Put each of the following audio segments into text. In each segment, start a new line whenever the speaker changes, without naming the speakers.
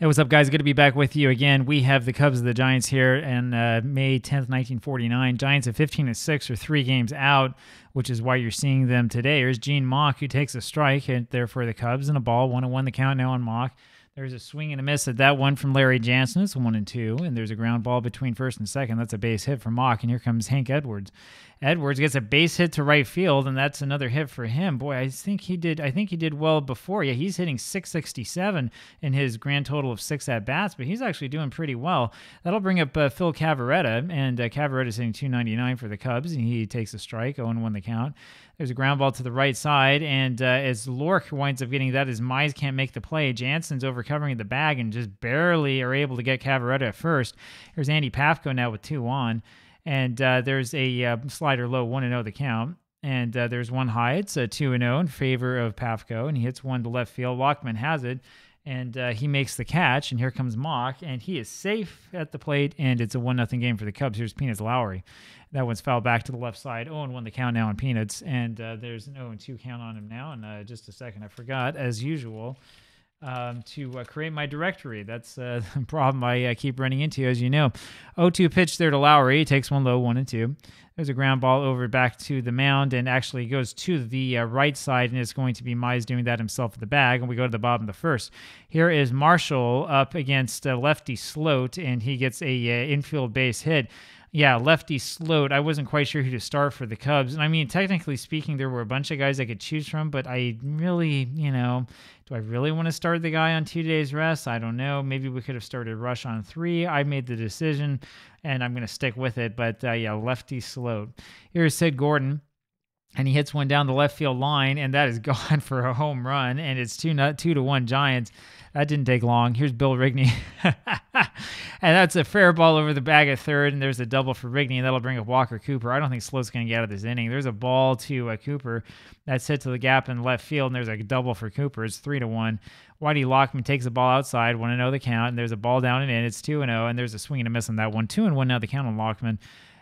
Hey, what's up, guys? Good to be back with you again. We have the Cubs of the Giants here, and uh, May 10th, 1949. Giants at 15 and 6 or three games out, which is why you're seeing them today. Here's Gene Mauch, who takes a strike and there for the Cubs and a ball. 1 and 1 the count now on Mauch. There's a swing and a miss at that one from Larry Jansen. It's one and two, and there's a ground ball between first and second. That's a base hit for Mauch, and here comes Hank Edwards. Edwards gets a base hit to right field, and that's another hit for him. Boy, I think he did. I think he did well before. Yeah, he's hitting 667 in his grand total of six at bats, but he's actually doing pretty well. That'll bring up uh, Phil Cavarretta, and uh, Cavarretta's hitting 299 for the Cubs, and he takes a strike, 0 1 the count. There's a ground ball to the right side, and uh, as Lohrke winds up getting that, as Mize can't make the play, Jansen's over covering the bag and just barely are able to get Cavarretta at first. Here's Andy Pafko now with two on, and uh, there's a uh, slider low, 1 0 the count. And uh, there's one high. It's a 2 0 in favor of Pafko, and he hits one to left field. Lockman has it and uh, he makes the catch. And here comes Mauch, and he is safe at the plate, and it's a one nothing game for the Cubs. Here's Peanuts Lowrey. That one's fouled back to the left side. Owen won the count now on Peanuts, and uh, there's an 0 2 count on him now. And uh, just a second, I forgot, as usual, um, to uh, create my directory. That's uh, the problem I uh, keep running into, as you know. 0 2 pitch there to Lowrey. Takes one low, one and two. There's a ground ball over back to the mound and actually goes to the uh, right side, and it's going to be Mize doing that himself at the bag. And we go to the bottom of the first. Here is Marshall up against lefty Sloat, and he gets a uh, infield base hit yeah, lefty Sloat. I wasn't quite sure who to start for the Cubs. And I mean, technically speaking, there were a bunch of guys I could choose from, but I really, you know, do I really want to start the guy on two days rest? I don't know. Maybe we could have started Rush on three. I made the decision, and I'm going to stick with it. But uh, yeah, lefty Sloat. Here's Sid Gordon and he hits one down the left field line, and that is gone for a home run, and it's two not two to one Giants. That didn't take long. Here's Bill Rigney. and that's a fair ball over the bag at third, and there's a double for Rigney, and that'll bring up Walker Cooper. I don't think Sloat's going to get out of this inning. There's a ball to uh, Cooper that's hit to the gap in left field, and there's a double for Cooper. It's 3 to 1. Whitey Lockman takes the ball outside, 1 0 the count, and there's a ball down and in. It's 2 0, and there's a swing and a miss on that one. 2 and 1 now the count on Lockman.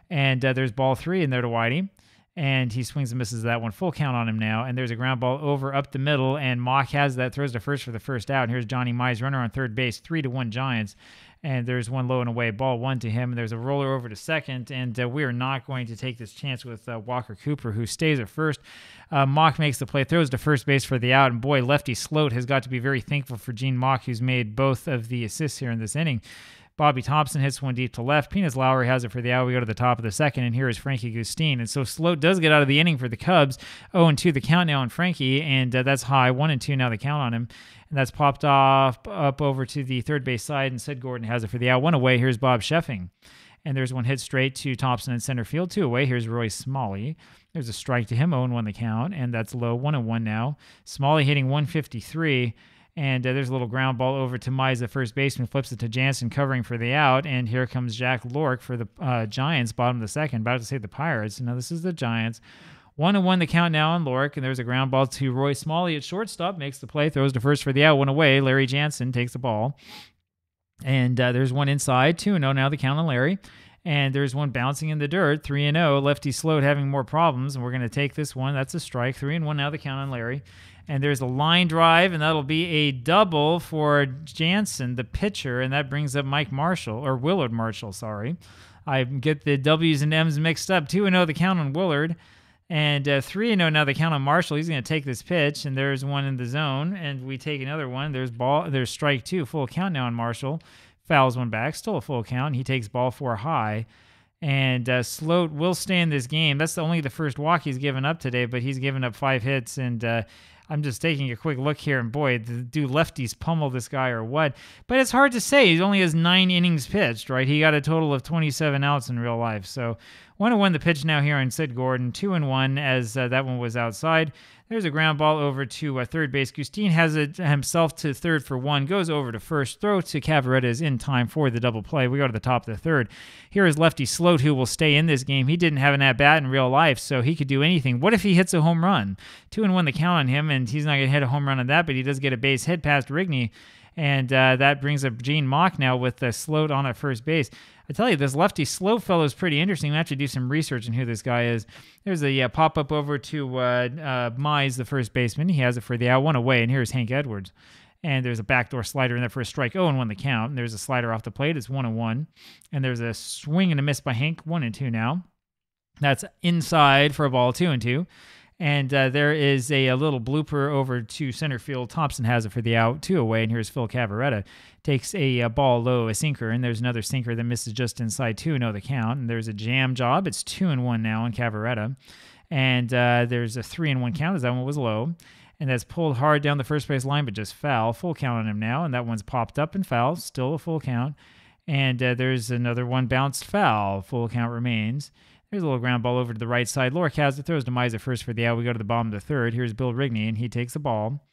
And uh, there's ball three in there to Whitey and he swings and misses that one. Full count on him now. And there's a ground ball over up the middle, and Mauch has that, throws to first for the first out. And here's Johnny Mize, runner on third base, three to one Giants. And there's one low and away ball, one to him. And there's a roller over to second. And uh, we are not going to take this chance with uh, Walker Cooper, who stays at first. Uh, Mauch makes the play, throws to first base for the out. And boy, lefty Sloat has got to be very thankful for Gene Mauch, who's made both of the assists here in this inning. Bobby Thomson hits one deep to left. Peanuts Lowrey has it for the out. We go to the top of the second, and here is Frankie Gustine. And so Sloat does get out of the inning for the Cubs. 0 and 2 the count now on Frankie, and uh, that's high. 1 and 2 now the count on him. And that's popped off up over to the third base side, and Sid Gordon has it for the out. One away. Here's Bob Scheffing. And there's one hit straight to Thomson in center field. Two away. Here's Roy Smalley. There's a strike to him. 0 1 the count, and that's low. 1 and 1 now. Smalley hitting 153. And uh, there's a little ground ball over to Mize, the first baseman, flips it to Jansen, covering for the out. And here comes Jack Lohrke for the uh, Giants, bottom of the second. About to say the Pirates. Now, this is the Giants. One and one the count now on Lohrke, and there's a ground ball to Roy Smalley at shortstop, makes the play, throws to first for the out, one away. Larry Jansen takes the ball. And uh, there's one inside, 2 0 now the count on Larry. And there's one bouncing in the dirt, 3 and 0. Lefty Sloat having more problems, and we're going to take this one. That's a strike, 3 and 1 now the count on Larry and there's a line drive, and that'll be a double for Jansen, the pitcher, and that brings up Mike Marshall or Willard Marshall. Sorry, I get the W's and M's mixed up. Two and zero oh the count on Willard, and uh, three and zero oh now the count on Marshall. He's going to take this pitch, and there's one in the zone, and we take another one. There's ball. There's strike two, full count now on Marshall. Fouls one back, still a full count. He takes ball four high. And uh, Sloat will stay in this game. That's only the first walk he's given up today, but he's given up five hits, and uh, I'm just taking a quick look here, and boy, do lefties pummel this guy or what? But it's hard to say. He only has nine innings pitched, right? He got a total of 27 outs in real life. So one and one the pitch now here on Sid Gordon, two and one as uh, that one was outside. There's a ground ball over to uh, third base. Gustine has it himself to third for one, goes over to first, throw to Cavarretta is in time for the double play. We go to the top of the third. Here is lefty Sloat, who will stay in this game. He didn't have an at bat in real life, so he could do anything. What if he hits a home run? Two and one the count on him, and he's not going to hit a home run on that, but he does get a base hit past Rigney. And uh, that brings up Gene Mauch now with the Sloat on at first base. I tell you, this lefty slow fellow is pretty interesting. We to do some research on who this guy is. There's a uh, pop up over to uh, uh, Mize, the first baseman. He has it for the out one away, and here's Hank Edwards. And there's a backdoor slider in there for a strike. Oh, and one the count. And there's a slider off the plate. It's one and one. And there's a swing and a miss by Hank. One and two now. That's inside for a ball. Two and two. And uh, there is a, a, little blooper over to center field. Thomson has it for the out, two away. And here's Phil Cavarretta. Takes a, a, ball low, a sinker, and there's another sinker that misses just inside two, no the count. And there's a jam job. It's two and one now on Cavarretta. And uh, there's a three and one count as that one was low. And that's pulled hard down the first base line, but just foul. Full count on him now. And that one's popped up and foul. Still a full count. And uh, there's another one bounced foul. Full count remains. There's a little ground ball over to the right side. Lohrke has it, throws to Mize first for the out. We go to the bottom of the third. Here's Bill Rigney, and he takes the ball.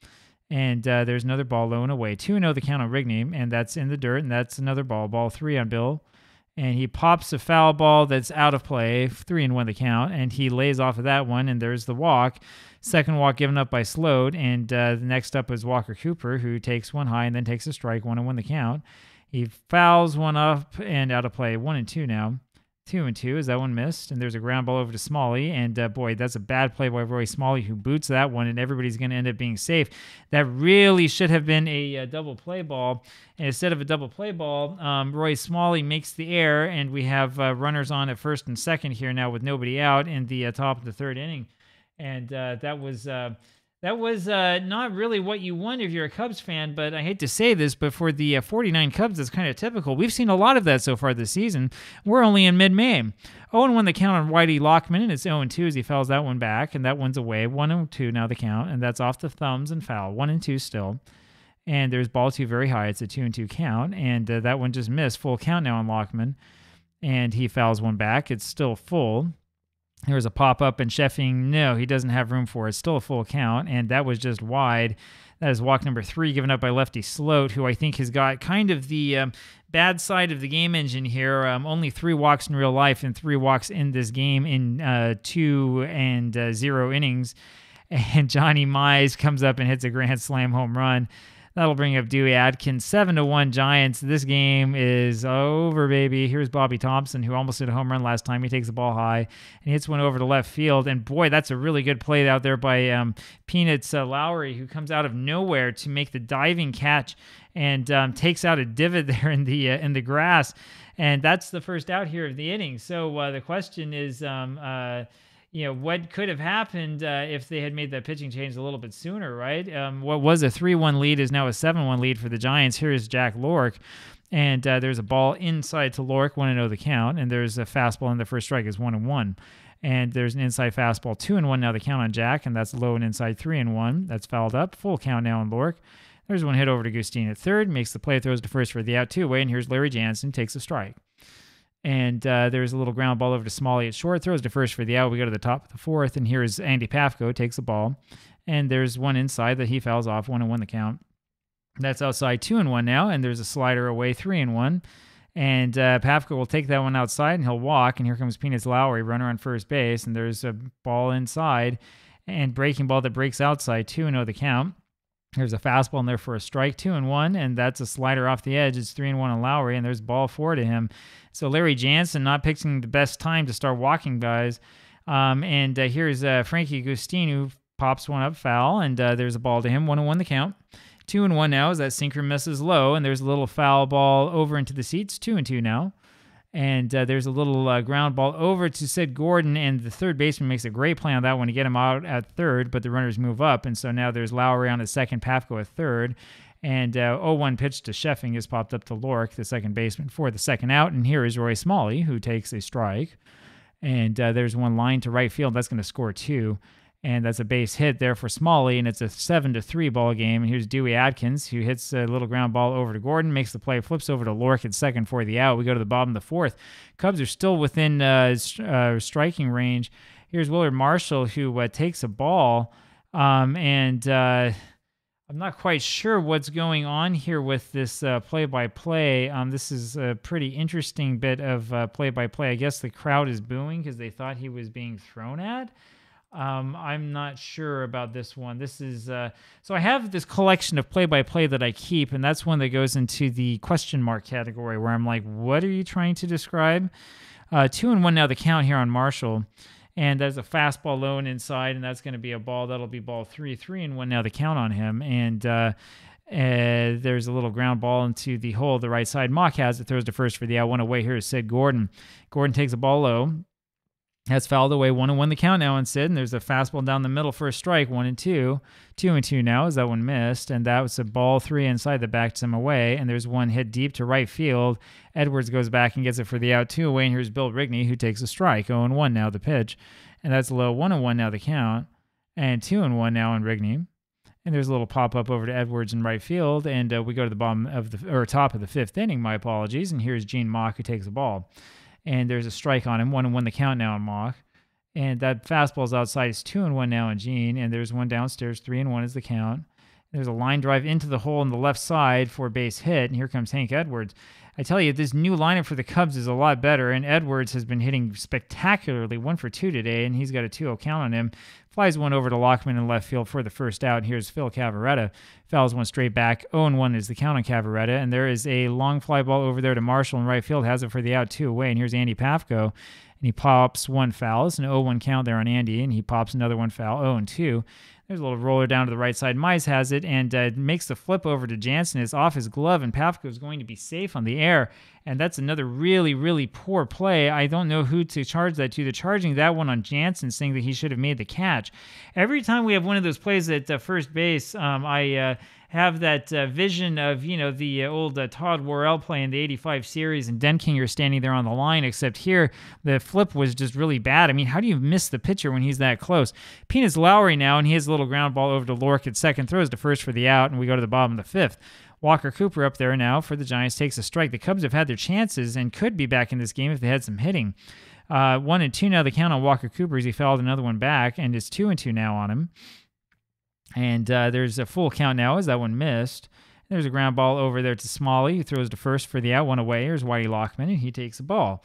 And uh, there's another ball low and away. 2 0 the count on Rigney, and that's in the dirt, and that's another ball. Ball three on Bill. And he pops a foul ball that's out of play, 3 and 1 the count, and he lays off of that one, and there's the walk. Second walk given up by Sloat, and uh, the next up is Walker Cooper, who takes one high and then takes a strike, 1 and 1 the count. He fouls one up and out of play, 1 and 2 now. Two and two Is that one missed, and there's a ground ball over to Smalley, and uh, boy, that's a bad play by Roy Smalley who boots that one, and everybody's going to end up being safe. That really should have been a, a, double play ball, and instead of a double play ball, um, Roy Smalley makes the air, and we have uh, runners on at first and second here now with nobody out in the uh, top of the third inning, and uh, that was uh, that was uh, not really what you want if you're a Cubs fan, but I hate to say this, but for the uh, 49 Cubs, it's kind of typical. We've seen a lot of that so far this season. We're only in mid May. 0 1 the count on Whitey Lockman, and it's 0 2 as he fouls that one back, and that one's away. 1 2 now the count, and that's off the thumbs and foul. 1 and 2 still. And there's ball two very high. It's a 2 and 2 count, and uh, that one just missed. Full count now on Lockman, and he fouls one back. It's still full there was a pop up and Scheffing, no, he doesn't have room for it. Still a full count, and that was just wide. That is walk number three, given up by lefty Sloat, who I think has got kind of the um, bad side of the game engine here. Um, only three walks in real life and three walks in this game in uh, two and uh, zero innings. And Johnny Mize comes up and hits a grand slam home run. That'll bring up Dewey Adkins, Seven to one Giants. This game is over, baby. Here's Bobby Thomson, who almost hit a home run last time. He takes the ball high and hits one over to left field. And boy, that's a really good play out there by um, Peanuts uh, Lowrey, who comes out of nowhere to make the diving catch and um, takes out a divot there in the uh, in the grass. And that's the first out here of the inning. So uh, the question is. Um, uh, you know what could have happened uh, if they had made that pitching change a little bit sooner, right? Um, what was a three-one lead is now a seven-one lead for the Giants. Here is Jack Lohrke, and uh, there's a ball inside to Lohrke, one and zero oh the count, and there's a fastball in the first strike is one and one, and there's an inside fastball two and one now the count on Jack, and that's low and inside three and one. That's fouled up, full count now on Lohrke. There's one hit over to Gustine at third, makes the play, throws to first for the out two away, and here's Larry Jansen takes a strike. And uh, there's a little ground ball over to Smalley at short, throws to first for the out. We go to the top of the fourth, and here's Andy Pafko takes the ball, and there's one inside that he fouls off, one and one the count. That's outside two and one now, and there's a slider away three and one. And uh, Pafko will take that one outside and he'll walk. And here comes Peanuts Lowrey, runner on first base. And there's a ball inside and breaking ball that breaks outside, 2 and 0 the count. There's a fastball in there for a strike, two and one, and that's a slider off the edge. It's three and one on Lowrey, and there's ball four to him. So Larry Jansen not picking the best time to start walking guys. Um, and uh, here's uh, Frankie Gustine who pops one up foul, and uh, there's a ball to him, one and one the count. Two and one now as that sinker misses low, and there's a little foul ball over into the seats. Two and two now. And uh, there's a little uh, ground ball over to Sid Gordon, and the third baseman makes a great play on that one to get him out at third, but the runners move up. And so now there's Lowrey on the second, Pafko at third. And uh, 0-1 pitch to Scheffing has popped up to Lohrke, the second baseman, for the second out. And here is Roy Smalley, who takes a strike. And uh, there's one line to right field. That's going to score two and that's a base hit there for Smalley, and it's a seven to three ball game. And here's Dewey Adkins, who hits a little ground ball over to Gordon, makes the play, flips over to Lohrke at second for the out. We go to the bottom of the fourth. Cubs are still within uh, uh, striking range. Here's Willard Marshall, who uh, takes a ball, um, and uh, I'm not quite sure what's going on here with this play by play. This is a pretty interesting bit of play by play. I guess the crowd is booing because they thought he was being thrown at. Um, I'm not sure about this one. This is uh, so I have this collection of play-by-play that I keep, and that's one that goes into the question mark category, where I'm like, "What are you trying to describe?" Uh, two and one now. The count here on Marshall, and there's a fastball low and inside, and that's going to be a ball. That'll be ball three. Three and one now. The count on him, and uh, Uh, there's a little ground ball into the hole the right side. Mauch has it, throws to first for the out. One away here is Sid Gordon. Gordon takes a ball low. Has fouled away one and one the count now on Sid, and there's a fastball down the middle for a strike, one and two. Two and two now as that one missed, and that was a ball three inside that backs him away. And there's one hit deep to right field. Edwards goes back and gets it for the out two away, and here's Bill Rigney who takes a strike. 0 and 1 now the pitch, and that's low. One and one now the count, and two and one now on Rigney. And there's a little pop up over to Edwards in right field, and uh, we go to the bottom of the or top of the fifth inning. My apologies. And here's Gene Mauch who takes the ball and there's a strike on him. One and one the count now on Mauch. And that fastball's outside. It's two and one now on Gene. And there's one downstairs. Three and one is the count. There's a line drive into the hole on the left side for a base hit. And here comes Hank Edwards. I tell you, this new lineup for the Cubs is a lot better. And Edwards has been hitting spectacularly, one for two today, and he's got a 2 0 count on him. Flies one over to Lockman in left field for the first out. And here's Phil Cavarretta. Fouls one straight back. 0 1 is the count on Cavarretta, And there is a long fly ball over there to Marshall in right field. Has it for the out, two away. And here's Andy Pafko. And he pops one foul. It's an 0 1 count there on Andy. And he pops another one foul, 0 2. There's a little roller down to the right side. Mize has it and uh, makes the flip over to Jansen. It's off his glove, and Pafko is going to be safe on the air. And that's another really, really poor play. I don't know who to charge that to. They're charging that one on Jansen, saying that he should have made the catch. Every time we have one of those plays at uh, first base, um, I. Uh, have that uh, vision of you know the uh, old uh, Todd Worrell play in the '85 series and Denkinger standing there on the line. Except here, the flip was just really bad. I mean, how do you miss the pitcher when he's that close? Peanuts Lowrey now, and he has a little ground ball over to Lohrke at second, throws to first for the out, and we go to the bottom of the fifth. Walker Cooper up there now for the Giants takes a strike. The Cubs have had their chances and could be back in this game if they had some hitting. Uh, one and two now. The count on Walker Cooper as he fouled another one back, and it's two and two now on him. And uh, there's a full count now as that one missed. There's a ground ball over there to Smalley, who throws to first for the out. One away. Here's Whitey Lockman, and he takes the ball.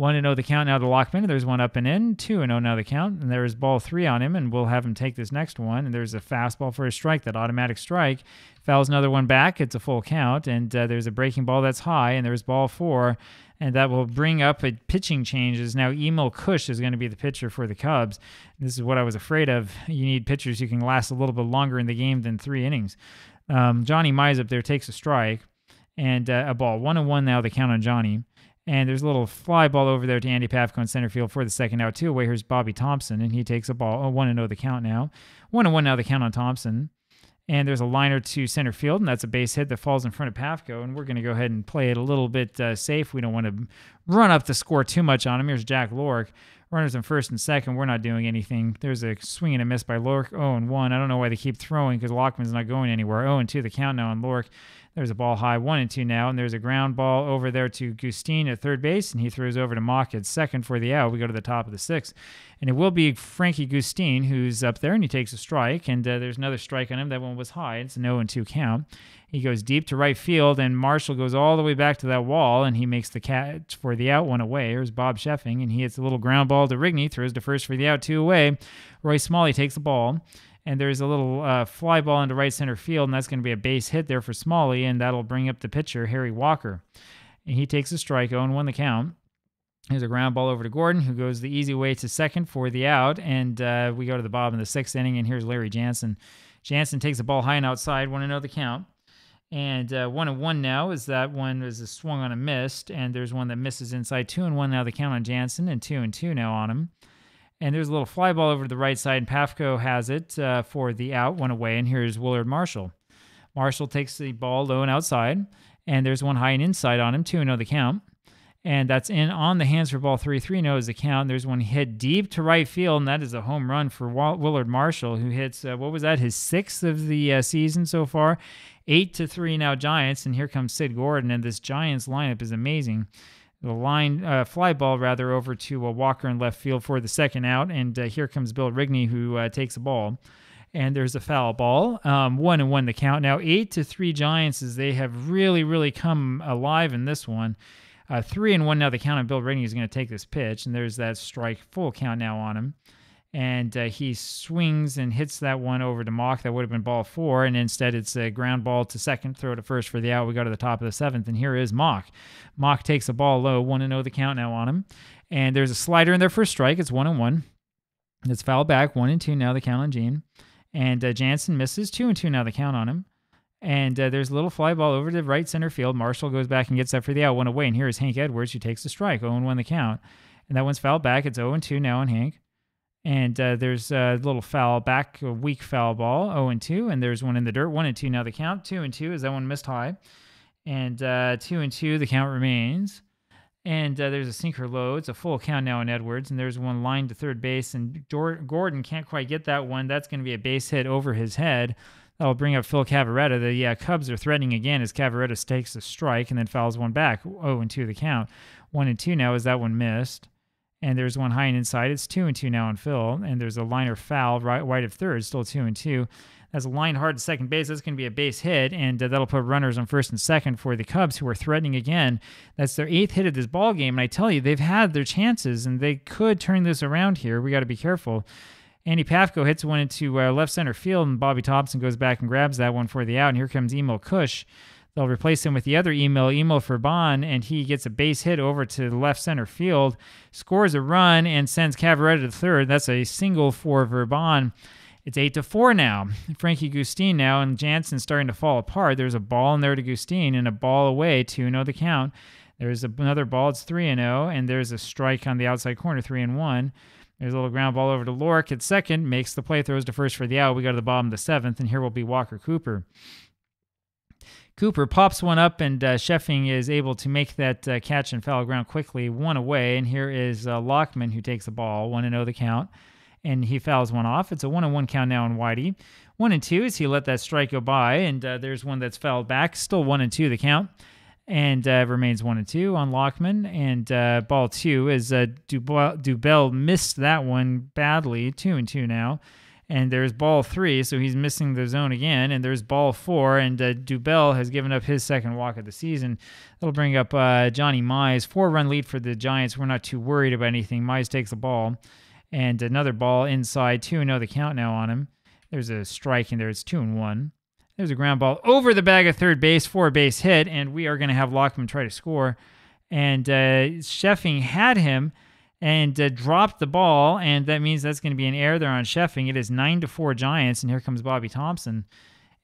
1 and 0 the count now to Lockman. There's one up and in. 2 and 0 now the count. And there's ball three on him, and we'll have him take this next one. And there's a fastball for a strike, that automatic strike. Fouls another one back. It's a full count. And uh, there's a breaking ball that's high, and there's ball four. And that will bring up a pitching change. changes. Now, Emil Kush is going to be the pitcher for the Cubs. This is what I was afraid of. You need pitchers who can last a little bit longer in the game than three innings. Um, Johnny Mize up there takes a strike and uh, a ball. One and one now, the count on Johnny. And there's a little fly ball over there to Andy Pafko in center field for the second out, too. Away here's Bobby Thomson, and he takes a ball. Oh, 1 and 0 the count now. 1 and 1 now the count on Thomson. And there's a liner to center field, and that's a base hit that falls in front of Pafko. And we're going to go ahead and play it a little bit uh, safe. We don't want to run up the score too much on him. Here's Jack Lohrke. Runners in first and second. We're not doing anything. There's a swing and a miss by Lohrke. 0 and 1. I don't know why they keep throwing because Lockman's not going anywhere. 0 and 2 the count now on Lohrke. There's a ball high one and two now, and there's a ground ball over there to Gustine at third base, and he throws over to Mauch at second for the out. We go to the top of the sixth, and it will be Frankie Gustine who's up there, and he takes a strike, and uh, there's another strike on him. That one was high. It's no and two count. He goes deep to right field, and Marshall goes all the way back to that wall, and he makes the catch for the out one away. Here's Bob Scheffing, and he hits a little ground ball to Rigney, throws to first for the out two away. Roy Smalley takes the ball and there's a little uh, fly ball into right center field, and that's going to be a base hit there for Smalley, and that'll bring up the pitcher, Harry Walker. And he takes a strike, 0 1 the count. Here's a ground ball over to Gordon, who goes the easy way to second for the out, and uh, we go to the bottom of the sixth inning, and here's Larry Jansen. Jansen takes the ball high and outside, want to know the count. And uh, one and one now is that one is a swung on a missed, and there's one that misses inside. Two and one now the count on Jansen, and two and two now on him. And there's a little fly ball over to the right side, and Pafko has it uh, for the out, one away. And here's Willard Marshall. Marshall takes the ball low and outside, and there's one high and inside on him, 2 0 the count. And that's in on the hands for ball 3 3 0 is the count. There's one hit deep to right field, and that is a home run for Willard Marshall, who hits, uh, what was that, his sixth of the uh, season so far? 8 to 3 now, Giants. And here comes Sid Gordon, and this Giants lineup is amazing the line uh, fly ball rather over to uh, Walker in left field for the second out, and uh, here comes Bill Rigney who uh, takes the ball, and there's a foul ball, um, one and one the count. Now eight to three Giants as they have really really come alive in this one. Uh, three and one now the count, and Bill Rigney is going to take this pitch, and there's that strike full count now on him and uh, he swings and hits that one over to Mauch. That would have been ball four, and instead it's a ground ball to second, throw to first for the out. We go to the top of the seventh, and here is Mauch. Mauch takes a ball low, one and zero oh the count now on him, and there's a slider in there for strike. It's one and one. It's foul back, one and two now the count on Gene, and uh, Jansen misses two and two now the count on him. And uh, there's a little fly ball over to right center field. Marshall goes back and gets that for the out, one away. And here is Hank Edwards, who takes the strike. 0 1 the count. And that one's fouled back. It's 0 2 now on Hank. And uh, there's a little foul back, a weak foul ball, 0 and 2. And there's one in the dirt, 1 and 2 now the count. 2 and 2 is that one missed high. And uh, 2 and 2, the count remains. And uh, there's a sinker low. It's a full count now in Edwards. And there's one line to third base. And Gordon can't quite get that one. That's going to be a base hit over his head. That'll bring up Phil Cavarretta. The yeah, Cubs are threatening again as Cavarretta takes a strike and then fouls one back. Oh, and two the count. One and two now. Is that one missed? And there's one high and inside. It's two and two now on Phil. And there's a liner foul right wide of third. Still two and two. That's a line hard to second base. That's going to be a base hit, and uh, that'll put runners on first and second for the Cubs, who are threatening again. That's their eighth hit of this ball game, and I tell you, they've had their chances, and they could turn this around here. We got to be careful. Andy Pafko hits one into uh, left center field, and Bobby Thomson goes back and grabs that one for the out. And here comes Emil Kush. They'll replace him with the other Emil, Emil Verban, and he gets a base hit over to the left center field, scores a run, and sends Cavarretta to third. That's a single for Verban. It's eight to four now. Frankie Gustine now, and Jansen's starting to fall apart. There's a ball in there to Gustine and a ball away, 2 0 the count. There's another ball, it's 3 and 0, and there's a strike on the outside corner, 3 and 1. There's a little ground ball over to Lohrke at second, makes the play, throws to first for the out. We go to the bottom of the seventh, and here will be Walker Cooper. Cooper pops one up, and uh, Scheffing is able to make that uh, catch and foul ground quickly, one away. And here is uh, Lockman who takes the ball, 1 and 0 the count, and he fouls one off. It's a 1 and 1 count now on Whitey. 1 and 2 is he let that strike go by, and uh, there's one that's fouled back. Still 1 and 2 the count and uh, remains one and two on Lockman. And uh, ball two is uh, Dubiel, Dubiel missed that one badly, two and two now. And there's ball three, so he's missing the zone again. And there's ball four, and uh, Dubiel has given up his second walk of the season. That'll bring up uh, Johnny Mize. Four run lead for the Giants. We're not too worried about anything. Mize takes the ball, and another ball inside, 2 0 the count now on him. There's a strike in there. It's 2 and 1. There's a ground ball over the bag of third base for a base hit, and we are going to have Lockman try to score. And uh, Scheffing had him and uh, dropped the ball, and that means that's going to be an error there on Scheffing. It is nine to four Giants, and here comes Bobby Thomson,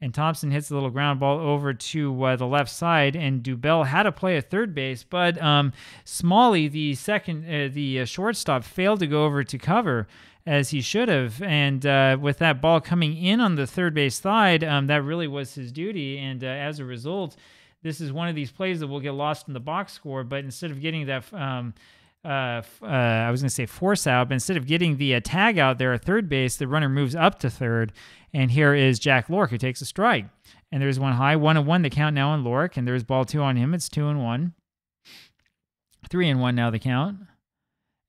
And Thomson hits the little ground ball over to uh, the left side, and Dubiel had to play a third base, but um, Smalley, the second, uh, the uh, shortstop, failed to go over to cover, as he should have. And uh, with that ball coming in on the third base side, um, that really was his duty. And uh, as a result, this is one of these plays that will get lost in the box score. But instead of getting that, um, uh, uh I was going to say force out, but instead of getting the uh, tag out there at third base, the runner moves up to third. And here is Jack Lohrke who takes a strike. And there's one high, one and one the count now on Lohrke, and there's ball two on him. It's two and one. Three and one now the count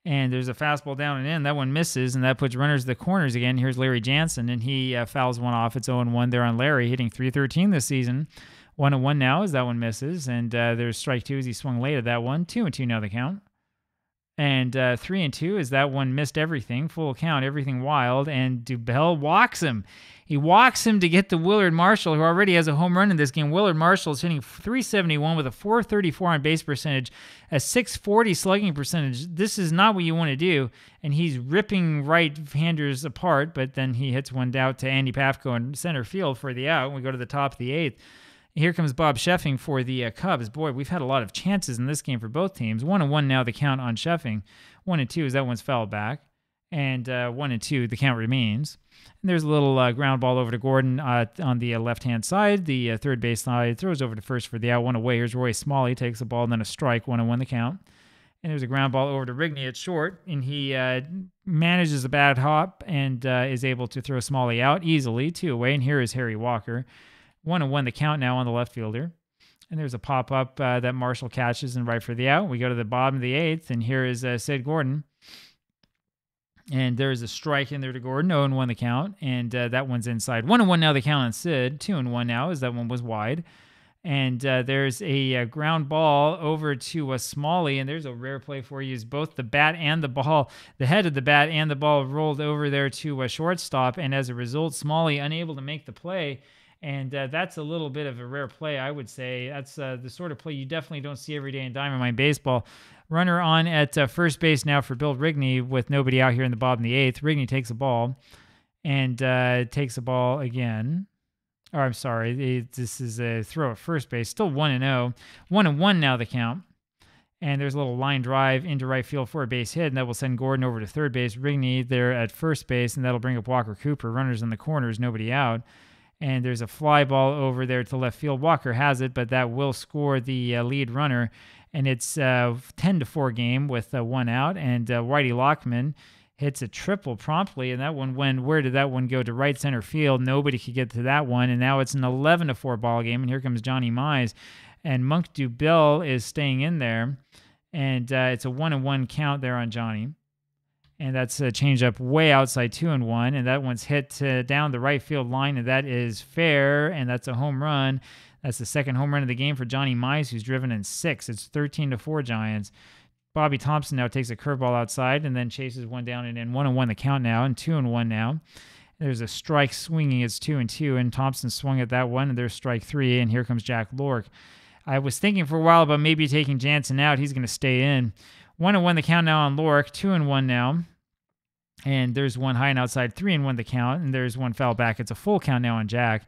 and there's a fastball down and in. That one misses, and that puts runners to the corners again. Here's Larry Jansen, and he uh, fouls one off. It's 0 1 there on Larry, hitting 313 this season. 1 and 1 now as that one misses, and uh, there's strike two as he swung late at that one. 2 and 2 now the count. And uh, 3 and 2 is that one missed everything, full count, everything wild, and Dubiel walks him. He walks him to get the Willard Marshall, who already has a home run in this game. Willard Marshall is hitting 371 with a 434 on base percentage, a 640 slugging percentage. This is not what you want to do. And he's ripping right handers apart, but then he hits one out to Andy Pafko in center field for the out. We go to the top of the eighth. Here comes Bob Scheffing for the uh, Cubs. Boy, we've had a lot of chances in this game for both teams. One and one now, the count on Scheffing. One and two is that one's fouled back. And uh, one and two, the count remains. And there's a little uh, ground ball over to Gordon uh, on the uh, left hand side, the uh, third base side. Throws over to first for the out. One away. Here's Roy Smalley takes the ball, and then a strike. One and one the count. And there's a ground ball over to Rigney at short, and he uh, manages a bad hop and uh, is able to throw Smalley out easily, two away. And here is Harry Walker. One and one the count now on the left fielder. And there's a pop up that Marshall catches and right for the out. We go to the bottom of the eighth, and here is Sid Gordon and there's a strike in there to Gordon. 0 and 1 the count. And uh, that one's inside. 1 and 1 now the count on Sid. 2 and 1 now as that one was wide. And uh, there's a, a, uh, ground ball over to a Smalley. And there's a rare play for you. Is both the bat and the ball, the head of the bat and the ball rolled over there to a shortstop. And as a result, Smalley unable to make the play. And uh, that's a little bit of a rare play, I would say. That's uh, the sort of play you definitely don't see every day in Diamond Mind baseball. Runner on at uh, first base now for Bill Rigney with nobody out here in the bottom of the eighth. Rigney takes a ball and uh, takes a ball again. Or I'm sorry, this is a throw at first base. Still one and zero, one and one now the count. And there's a little line drive into right field for a base hit, and that will send Gordon over to third base. Rigney there at first base, and that'll bring up Walker Cooper. Runners in the corners, nobody out. And there's a fly ball over there to left field. Walker has it, but that will score the uh, lead runner. And it's uh, 10 to 4 game with uh, one out. And uh, Whitey Lockman hits a triple promptly, and that one went. Where did that one go to right center field? Nobody could get to that one, and now it's an 11 to four ball game. And here comes Johnny Mize, and Monk Dubiel is staying in there, and uh, it's a one and one count there on Johnny. And that's a changeup way outside two and one, and that one's hit down the right field line, and that is fair, and that's a home run. That's the second home run of the game for Johnny Mize, who's driven in six. It's 13 to four Giants. Bobby Thomson now takes a curveball outside and then chases one down and in one and one the count now and two and one now. There's a strike swinging. It's two and two, and Thomson swung at that one, and there's strike three, and here comes Jack Lohrke. I was thinking for a while about maybe taking Jansen out. He's going to stay in. One and one the count now on Lohrke. Two and one now. And there's one high and outside, three and one the count, and there's one foul back. It's a full count now on Jack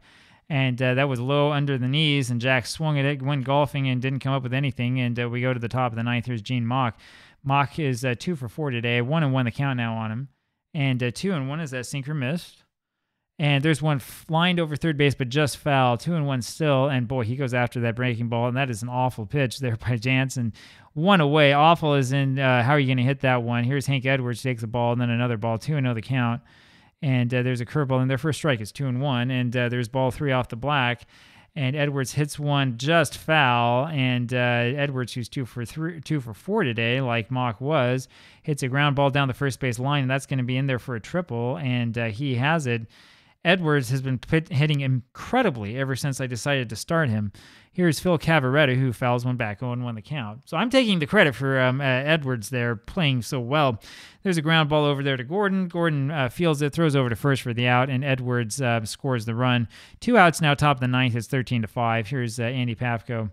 and uh, that was low under the knees. And Jack swung at it, went golfing, and didn't come up with anything. And uh, we go to the top of the ninth. Here's Gene Mauch. Mauch is uh, two for four today, one and one the count now on him, and uh, two and one is that sinker missed. And there's one flying over third base, but just foul. Two and one still. And boy, he goes after that breaking ball. And that is an awful pitch there by Jansen. One away. Awful is in uh, how are you going to hit that one? Here's Hank Edwards takes the ball, and then another ball. Two and oh the count and uh, there's a curveball, and their first strike is two and one, and uh, there's ball three off the black, and Edwards hits one just foul, and uh, Edwards, who's two for three, two for four today, like Mauch was, hits a ground ball down the first base line, and that's going to be in there for a triple, and uh, he has it. Edwards has been pit- hitting incredibly ever since I decided to start him. Here's Phil Cavarretta, who fouls one back, 0 1 the count. So I'm taking the credit for um, uh, Edwards there playing so well. There's a ground ball over there to Gordon. Gordon uh, fields it, throws over to first for the out, and Edwards uh, scores the run. Two outs now, top of the ninth. It's 13 to 5. Here's uh, Andy Pafko.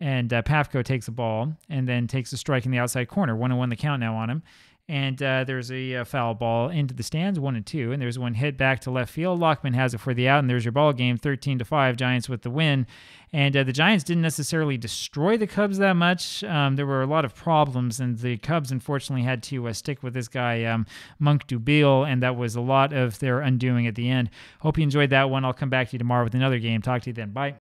And uh, Pafko takes the ball and then takes a strike in the outside corner. 1 and 1 the count now on him and uh, there's a, a, foul ball into the stands, one and two, and there's one hit back to left field. Lockman has it for the out, and there's your ball game, 13 to five. Giants with the win, and uh, the Giants didn't necessarily destroy the Cubs that much. Um, there were a lot of problems, and the Cubs unfortunately had to uh, stick with this guy um, Monk Dubiel, and that was a lot of their undoing at the end. Hope you enjoyed that one. I'll come back to you tomorrow with another game. Talk to you then. Bye.